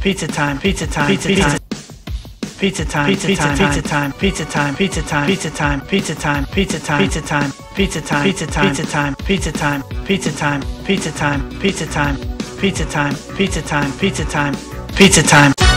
Pizza time, pizza time, pizza time. Pizza time, pizza time, pizza time, pizza time, pizza time, pizza time, pizza time, pizza time, pizza time, pizza time, pizza time, pizza time, pizza time, pizza time, pizza time, pizza time, pizza time, pizza time, pizza time, pizza time. Pizza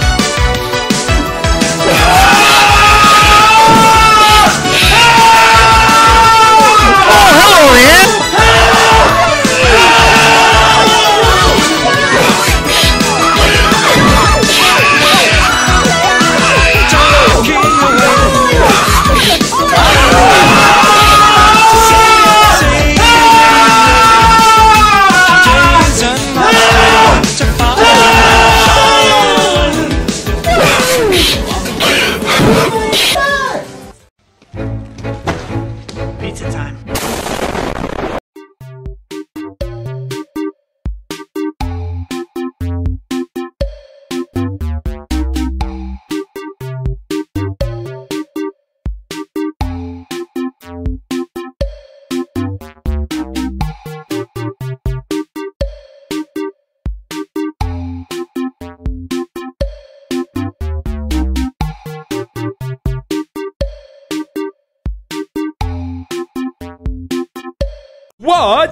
What?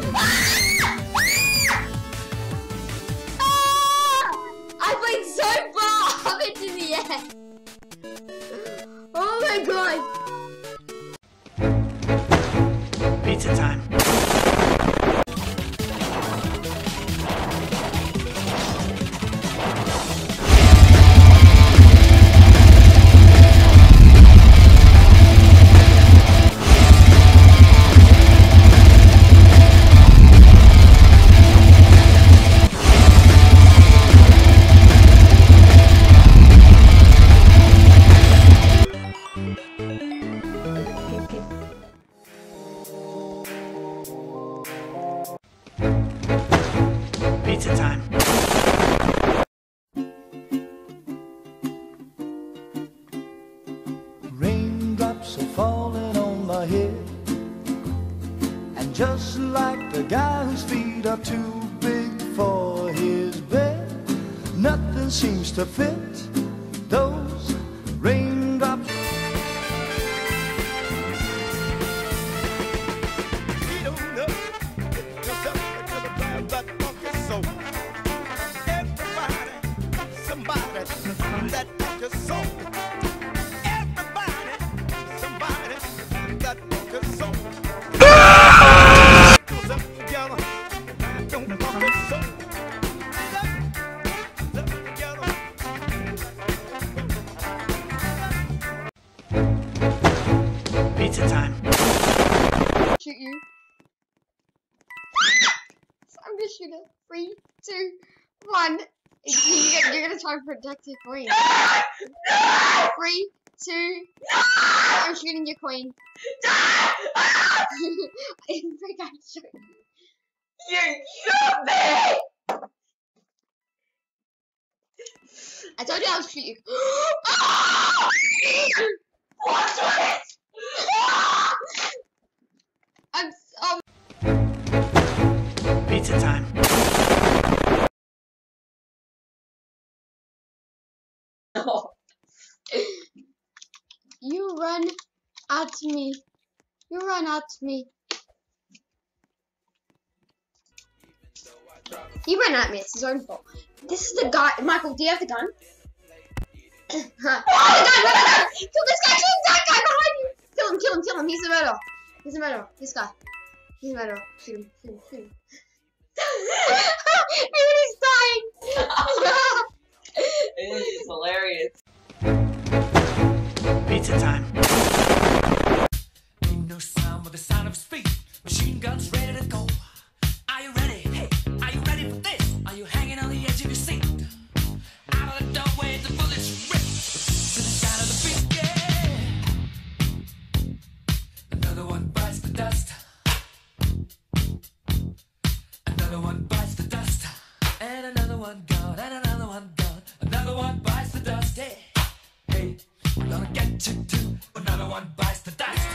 Pizza time. Raindrops are falling on my head. And just like the guy whose feet are too big for his bed, nothing seems to fit That's my protected queen. No! No! Three, two, no! I'm shooting your queen. No! I didn't think I'd shoot you. You shot me! I told you I was shooting. you. What's with it? I'm so... Pizza time. You run at me. You run at me. He ran at me. It's his own fault. This is the guy. Michael, do you have the gun? oh, the gun! the gun! Kill this guy! Kill that guy behind you! Kill him! Kill him! Kill him! He's a murderer. He's a murderer. This guy. He's a murderer. Shoot him! Shoot him! Shoot him! Everybody's dying. It is hilarious. Pizza time. One bites the dust.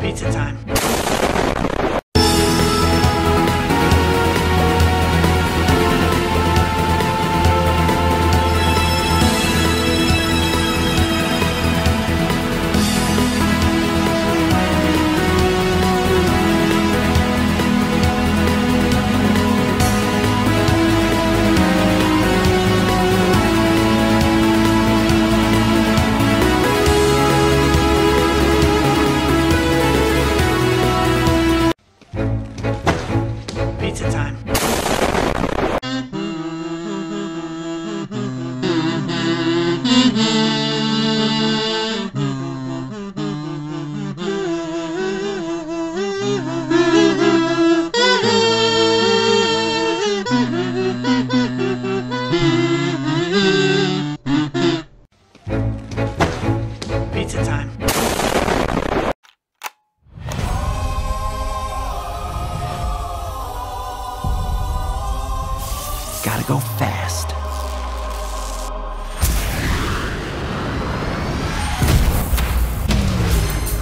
Pizza time.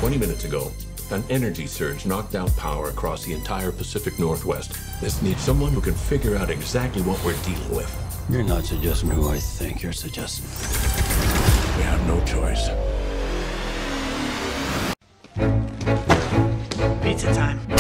20 minutes ago, an energy surge knocked out power across the entire Pacific Northwest. This needs someone who can figure out exactly what we're dealing with. You're not suggesting who I think you're suggesting. We have no choice. Pizza time.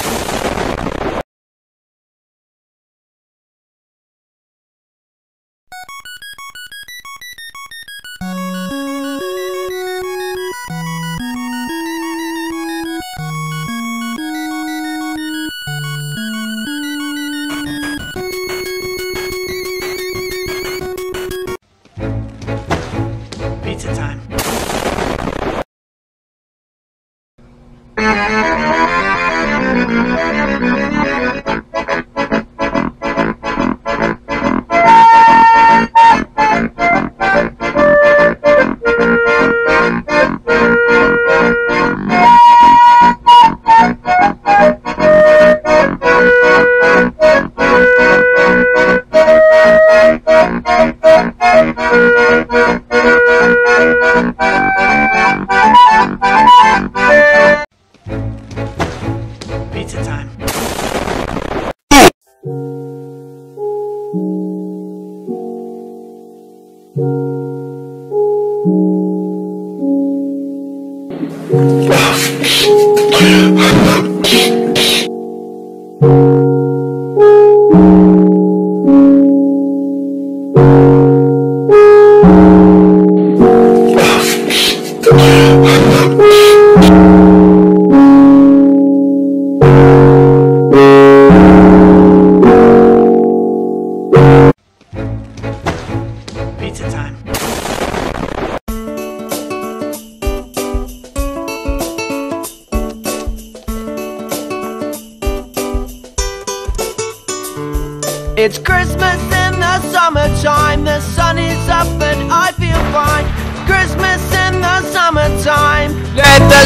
Pizza time.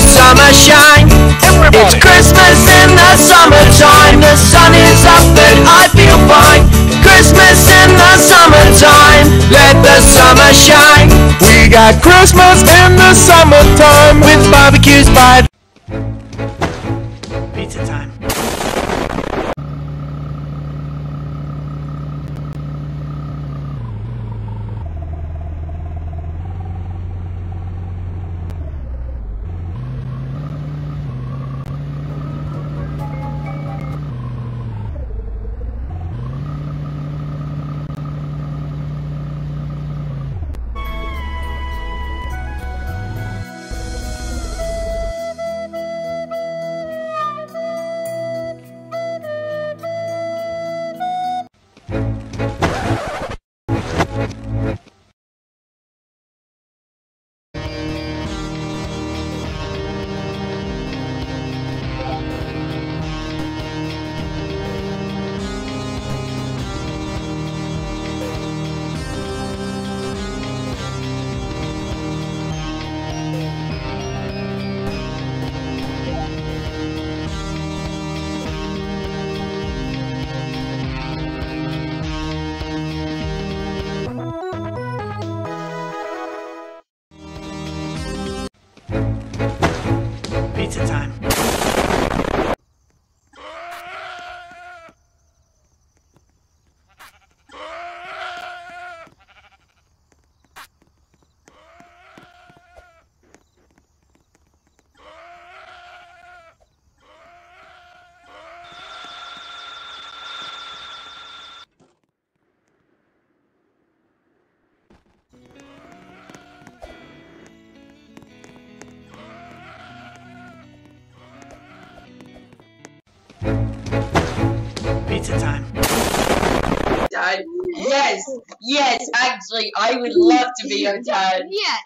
Summer shine. fireball. It's Christmas in the summertime. The sun is up and I feel fine. Christmas in the summertime. Let the summer shine. We got Christmas in the summertime With barbecues by Pizza Pizza time. Dad. Yes, yes, actually, I would love to be your dad. Yeah.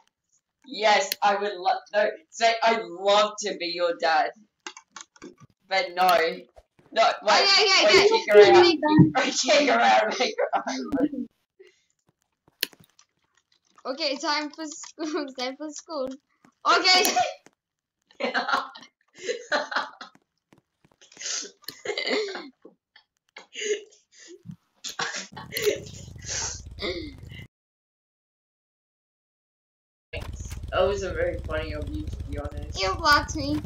Yes, I would love. No, say I'd love to be your dad. But no. No, wait, oh, Okay, okay, wait, okay. kick her out. Wait, kick her out, make her island. Okay, time for school. Time for school. Okay. That wasn't very funny of you, to be honest. You blocked me.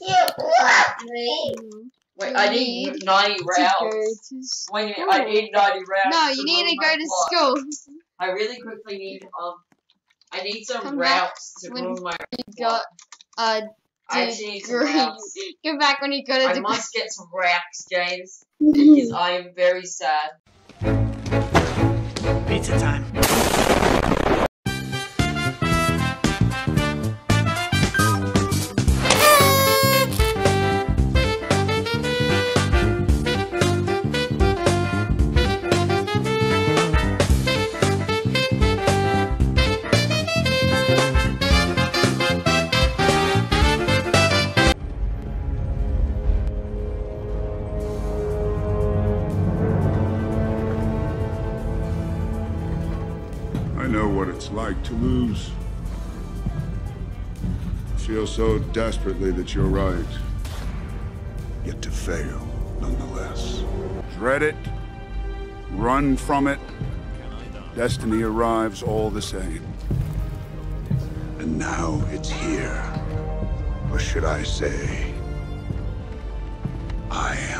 You blocked me. Wait, I need 90 To rounds. go to. Wait a minute, I need 90 rounds. No, you need to go to plot. school. I really quickly need, um, I need some Come routes to when run my You got a I actually need some degree. routes. Go back when you got a I degree. must get some routes, James, because I am very sad. Pizza time. I know what it's like to lose. Feel so desperately that you're right. Yet to fail, nonetheless. Dread it. Run from it. Destiny arrives all the same. And now it's here. Or should I say, I am.